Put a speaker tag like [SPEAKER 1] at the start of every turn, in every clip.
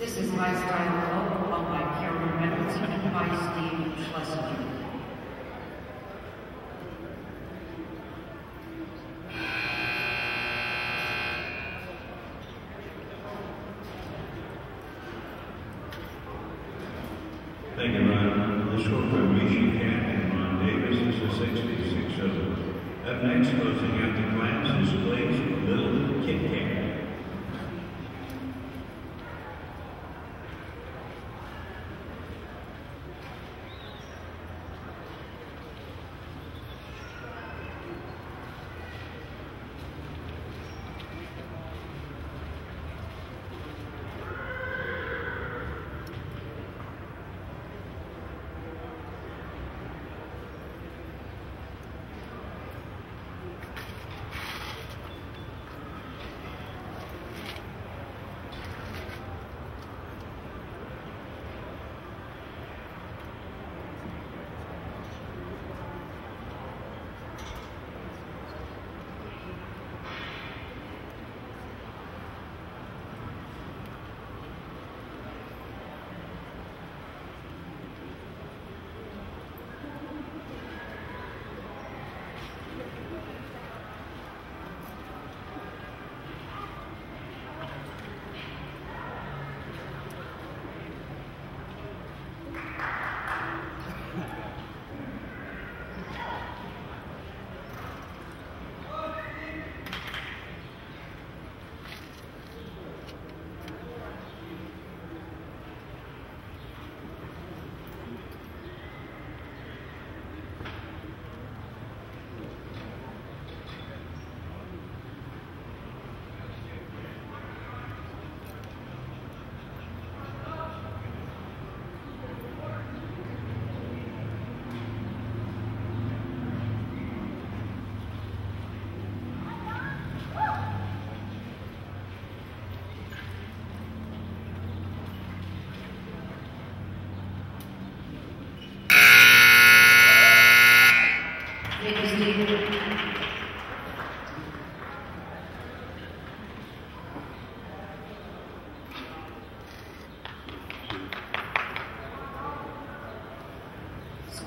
[SPEAKER 1] This is High Style Oak by Carolyn Reynolds and by Steve Schlesinger.
[SPEAKER 2] Thank you, Ron. The for and Ron Davis is a 66 Up next, closing out the class is Blaze Little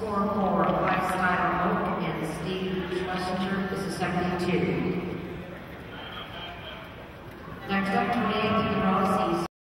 [SPEAKER 1] For more lifestyle and Steve Schlesinger is 72. Next up, 28.